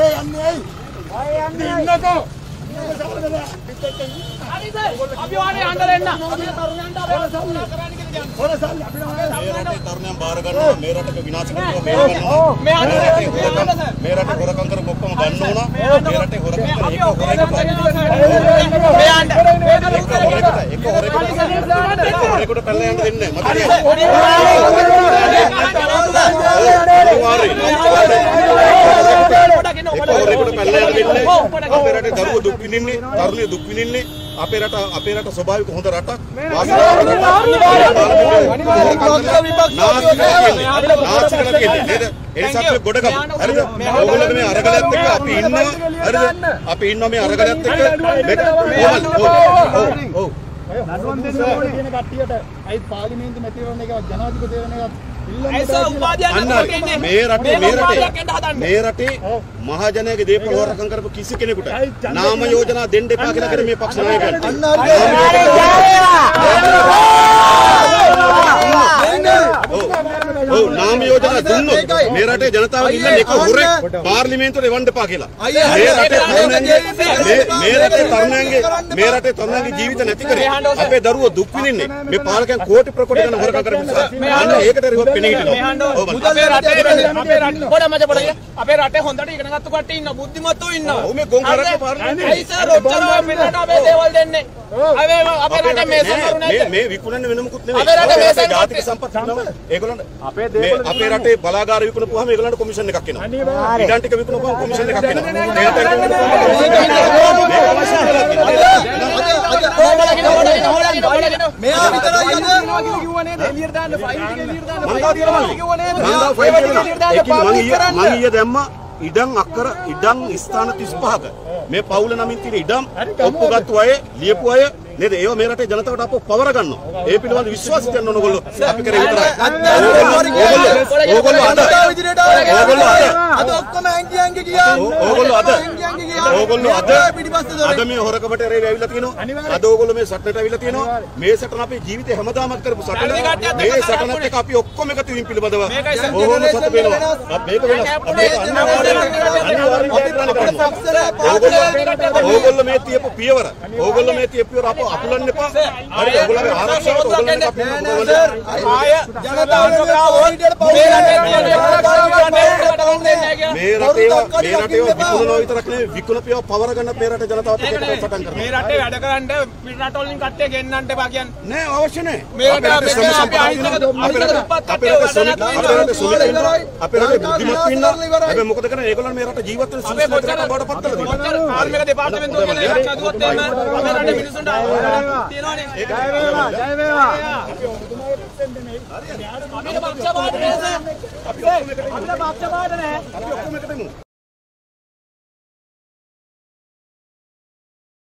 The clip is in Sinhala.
ඒ යන්නේ ඇයි? ඉන්නකෝ. අපි වානේ අnder එන්න. හොර සල්ලි අපි නෝ මේ රටේ තරුණයන් බාර ගන්නවා මේ රටක විනාශ කරනවා මේ ගන්නවා මේ අnder මේ රටේ මේ අnder හොරකම් මේ රටේ හොරකම් කරපු ඔක්කොම ගන්න උනා මේ රටේ හොරකම් කරන එක හොරෙකුට මේ අnder එක හොරෙකුට එක හොරෙකුට එක හොරෙකුට පැල්ල යන්න දෙන්නේ නැහැ මතකද දෙන්නේ අපේ රටේ දරුවෝ දුක් විඳින්නේ තරුණිය දුක් විඳින්නේ අපේ රට අපේ රට ස්වභාවික හොඳ රටක්. නාස්ති කරලා තියෙන්නේ. නේද? ඒ නිසා අපි ගොඩ ගමු හරිද ඕගොල්ලෝ මේ අරගලයත් එක්ක අපි ඉන්නවා. හරිද? අපි ඉන්නවා මේ අරගලයත් එක්ක. ඔව්. ඔව්. නඩුවම් දෙන්න ඕනේ කියන කට්ටියට. අයි පාර්ලිමේන්තු මැතිවරණ එක ජනාධිපතිවරණ එක ඇයිසා උපාධියක්. මේ රටේ මේ රටේ. මේ රටේ මහජනයාගේ දේපල හොරකම් කරපු කිසි කෙනෙකුට නාම යෝජනා දෙන්න එපා කියලා කියන මේ පක්ෂ නායකයන්ට ඔව් නාම යෝජනා දුන්නොත් මේ ජනතාව ඉල්ලන්නේ එක හොරෙක් පාර්ලිමේන්තුවට එවන්න එපා කියලා. මේ රටේ තරුණයන්ගේ මේ රටේ තරුණයන්ගේ මේ රටේ තරුණයන්ගේ ජීවිත නැති කරේ අපේ දරුවෝ දුක් විඳින්නේ මේ පාලකයන් කෝටි ප්‍රකෝටි ගණන් හොරකම් කරපු නිසා. අන්න ඒකට රිව පෙනී හිටිනවා. අපේ රටේ අපේ රටේ පොඩ මච පොඩ අපේ රටේ හොඳට ඉගෙන ගත්ත කට්ටිය ඉන්න බුද්ධිමත්තු ඉන්නවා. ඔව් මේ ගොන් කරක පාර්ලිමේන්තුවේ. ඇයිසා රොච්චර පිටට අපේ දේවල් දෙන්නේ. අපේ අපේ රටේ මේ සමරු මේ නැද්ද? මේ විකුණන්නේ වෙන මොකුත් නෙමෙයි. අපේ රටේ මේ අපේ සම්පත් ජාතික සම්පත් නම ඒගොල්ලන්ට අපේ අපේ රටේ බලාගාර විකුණපුවාම ඒගොල්ලන්ට කොමිෂන් එකක් එනවා. ඉඩම් ටික විකුණපුවාම කොමිෂන් එකක් එනවා. තේරෙන්න මෙයා විතරයි මං ඊයේ දැම්මා ඉඩම් අක්කර ඉඩම් ස්ථාන 35ක මේ පවුල නමින් තියෙන ඉඩම් ඔප්පු ගත්තු අය ලියපු අය නේද ඒව මේ රටේ ජනතාවට අපව පවර ගන්නවා ඒ පිළිබඳ විශ්වාසය තියන්න ඕන ඔයගොල්ලෝ අපි කරේ විතරයි ඕගොල්ලෝ ඕගොල්ලෝ අද ඕගොල්ලෝ අද අද ඔක්කොම ඇංගි ඇංගි ගියා ඕගොල්ලෝ අද ඇංගි ඇංගි ගියා ඕගොල්ලෝ අද පිටිපස්සේ දොරේ. අද මේ හොරකමට රේ ඇවිල්ලා තියෙනවා අද ඕගොල්ලෝ මේ සටනට ඇවිල්ලා තියෙනවා මේ සටන අපේ ජීවිතේ හැමදාමත් කරපු සටන මේ සටනත් එක්ක අපි ඔක්කොම එකතු වීම පිළිබඳව බොහොම සතුටු වෙනවා මේක වෙනස් අපේ අනිවාර්යයෙන් ඕගොල්ලෝ මේ තියපු පියවර ඕගොල්ලෝ මේ තියපු පියවර අප අකුලන්න එපා හරි ඕගොල්ලෝගේ ආරක්ෂාවට ඕගොල්ලෝ අපි ආය ඕනිඩියට මේ රටේ මේ රටේ මේ රටේ විකුණනවා විතරක් නෙවෙයි. විකුණපියව පවර ගන්න මේ රටේ ජනතාවත් එක්ක සටන් කරනවා. මේ රටේ වැඩ කරන්න පිට රටවලින් කට්ටිය ගෙන්නන්න එපා කියන්නේ. නෑ අවශ්‍ය නෑ. මේ අපේ රටේ අපි අපේ රටේ අපේ අපේ බුද්ධිමත් වෙන්න හැබැයි මොකද කරන්නේ? ඒගොල්ලන් මේ රට ජීවත් වෙන අපේ කොච්චර කරලා බඩ පත් කරලා කොච්චර කාර්මික දෙපාර්තමේන්තුව කියලා එකක් හදුවොත් එහෙම අපේ රටේ මිනිස්සුන්ට තියෙනවනේ. අපිට පක්ෂපාත නැහැ. අපිට පක්ෂපාත නැහැ. තියෙනවා